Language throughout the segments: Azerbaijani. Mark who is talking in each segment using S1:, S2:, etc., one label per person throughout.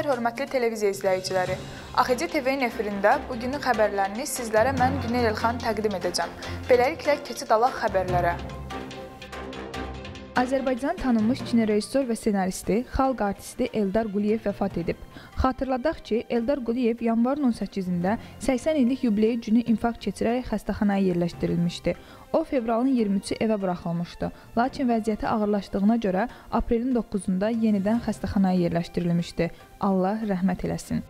S1: Hər vaxtınız xeyir hörmətli televiziya izləyiciləri. AXC TV-nin efirində bugünün xəbərlərini sizlərə mən Günel Elxan təqdim edəcəm. Beləliklə keçid alaq xəbərlərə. Azərbaycan tanınmış kinorejissor və ssenaristi, xalq artisti Eldar Quliyev vəfat edib. Xatırladaq ki, Eldar Quliyev yanvarın 18-də 80 illik yubileyi günü infarkt keçirərək xəstəxanaya yerləşdirilmişdi. O fevralın 23-ü evə buraxılmışdı. Lakin vəziyyəti ağırlaşdığına görə aprelin 9-da yenidən xəstəxanaya yerləşdirilmişdi. Allah rəhmət eləsin.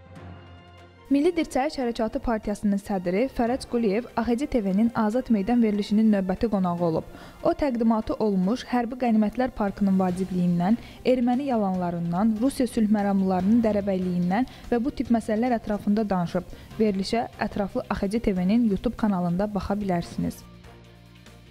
S1: Milli Dirçəliş Hərəkatı Partiyasının sədri Fərəc Quliyev AXC TV-nin Azad Meydan verilişinin növbəti qonağı olub. O təqdimatı olmuş Hərbi Qənimətlər Parkının vacibliyindən, erməni yalanlarından, Rusiya sülh məramlarının dərəbəyliyindən və bu tip məsələlər ətrafında danışıb. Verilişə ətraflı AXC TV-nin YouTube kanalında baxa bilərsiniz.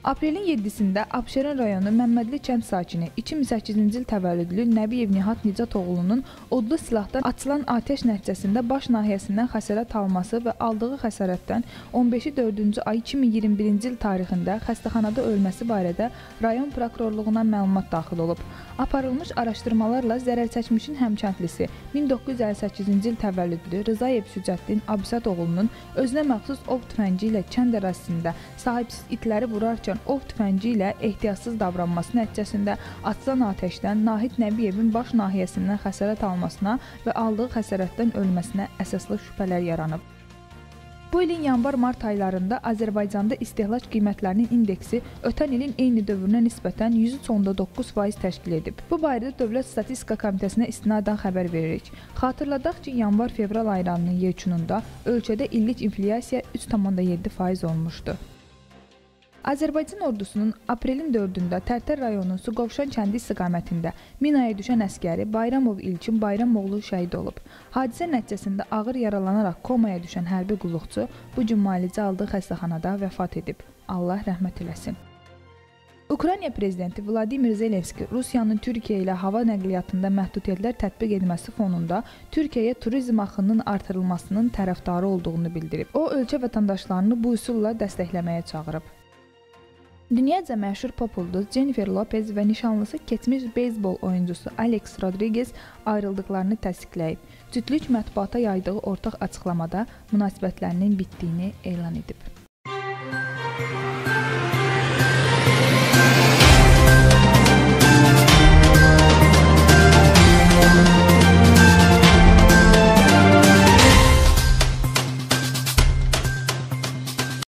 S1: Aprelin 7-də Abşeron rayonu Məmmədli kənd sakini 2008-ci il təvəllüdlü Nəbiyev Nihat Nicat oğlunun odlu silahdan açılan atəş nəticəsində baş nahiyəsindən xəsarət alması və aldığı xəsarətdən 15-i 4-cü ay 2021-ci il tarixində xəstəxanada ölməsi barədə rayon prokurorluğuna məlumat daxil olub. Aparılmış araşdırmalarla zərərçəkmişin həmkəndlisi 1958-ci il təvəllüdlü Rızayev Sücəddin Abisat oğlunun özünə məxsus ov tüfəngi ilə kənd ərazisində sahibsiz itləri vurarkən edərkən ov tüfəngi ilə ehtiyatsız davranması nəticəsində açılan atəşdən Nahid Nəbiyevin baş nahiyəsindən xəsarət almasına və aldığı xəsarətdən ölməsinə əsaslı şübhələr yaranıb. Bu ilin yanvar-mart aylarında Azərbaycanda istehlak qiymətlərinin indeksi ötən ilin eyni dövrünə nisbətən 103.9% təşkil edib. Bu barədə Dövlət Statistika Komitəsinə istinadən xəbər veririk. Xatırladaq ki, yanvar-fevral aylarının yekununda ölkədə illik inflyasiya 3.7% olmuşdu. Azərbaycan ordusunun aprelin 4-də Tərtər rayonu Suqovşan kəndi istiqamətində minaya düşən əskəri Bayramov İlkin Bayramoğlu şəhid olub. Hadisə nəticəsində ağır yaralanaraq komaya düşən hərbi qulluqçu bu gün müalicə aldığı xəstəxanada vəfat edib. Allah rəhmət eləsin. Ukrayna prezidenti Vladimir Zelenski Rusiyanın Türkiyə ilə hava nəqliyyatında məhdudiyyətlər tətbiq etməsi fonunda Türkiyəyə turizm axınının artırılmasının tərəfdarı olduğunu bildirib. O, ölkə vətəndaşlarını bu üsulla dəstəkləməyə çağırıb. Dünyaca məşhur pop ulduz Jennifer Lopez və nişanlısı keçmiş beyzbol oyuncusu Alex Rodriguez ayrıldıqlarını təsdiqləyib. Cütlük mətbuata yaydığı ortaq açıqlamada münasibətlərinin bitdiyini elan edib.